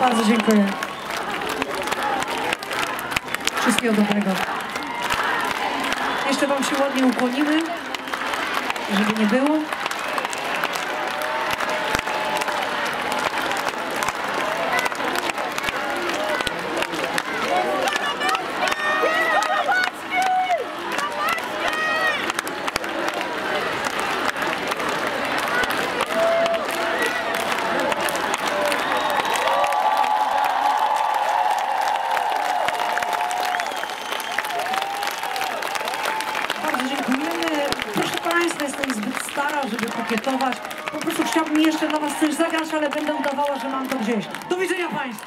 Bardzo dziękuję. Wszystkiego dobrego. Jeszcze Wam się ładnie ukłonimy, żeby nie było. Bardzo dziękujemy. Jestem zbyt stara, żeby kokietować. Po prostu chciałabym jeszcze dla Was coś zagrać, ale będę udawała, że mam to gdzieś. Do widzenia Państwu.